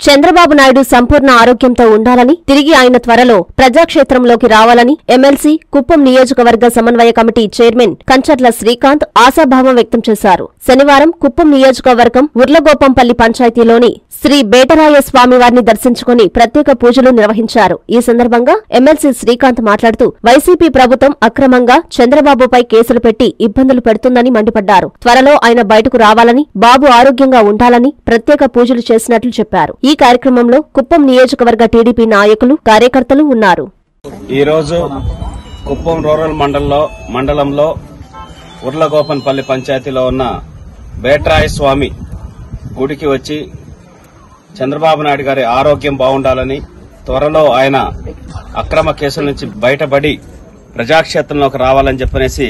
చంద్రబాబు నాయుడు సంపూర్ణ ఆరోగ్యంతో ఉండాలని తిరిగి ఆయన త్వరలో ప్రజాక్షేత్రంలోకి రావాలని ఎమ్మెల్సీ కుప్పం నియోజకవర్గ సమన్వయ కమిటీ చైర్మన్ కంచర్ల శ్రీకాంత్ ఆశాభావం వ్యక్తం చేశారు. శనివారం కుప్పం నియోజకవర్గం ఉర్లగోపంపల్లి పంచాయతీలోని శ్రీ బేటరాయ స్వామివారిని దర్శించుకుని ప్రత్యేక పూజలు నిర్వహించారు. ఈ సందర్భంగా ఎమ్మెల్సీ శ్రీకాంత్ మాట్లాడుతూ వైసీపీ ప్రభుత్వం అక్రమంగా చంద్రబాబుపై కేసులు పెట్టి ఇబ్బందులు పెడుతుందని మండిపడ్డారు. త్వరలో ఆయన బయటకు రావాలని బాబు ఆరోగ్యంగా ఉండాలని ప్రత్యేక పూజలు చేసినట్లు చెప్పారు. ఈ కార్యక్రమంలో కుప్పం నియోజకవర్గ టీడీపీ నాయకులు కార్యకర్తలు ఉన్నారు. ఈరోజు కుప్పం రూరల్ మండలంలో మండలంలో ఉర్లగోపన్పల్లి పంచాయతీలో ఉన్న బేట్రాయ స్వామి గుడికి వచ్చి చంద్రబాబు నాయుడు గారి ఆరోగ్యం బాగుండాలని త్వరలో ఆయన అక్రమ కేసుల నుంచి బయటపడి ప్రజాక్షేత్రంలోకి రావాలని చెప్పనేసి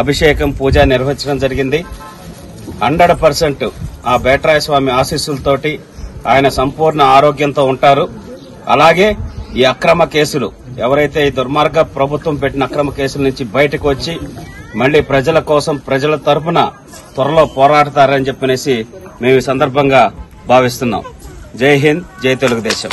అభిషేకం పూజ నిర్వహించడం జరిగింది. హండ్రెడ్ పర్సెంట్ ఆ బేట్రాయ స్వామి ఆశీస్సులతోటి ఆయన సంపూర్ణ ఆరోగ్యంతో ఉంటారు. అలాగే ఈ అక్రమ కేసులు ఎవరైతే ఈ దుర్మార్గ ప్రభుత్వం పెట్టిన అక్రమ కేసుల నుంచి బయటకు వచ్చి మళ్ళీ ప్రజల కోసం ప్రజల తరపున త్వరలో పోరాడతారని చెప్పనేసి మేము ఈ సందర్భంగా భావిస్తున్నాం. జై హింద్ జై తెలుగుదేశం.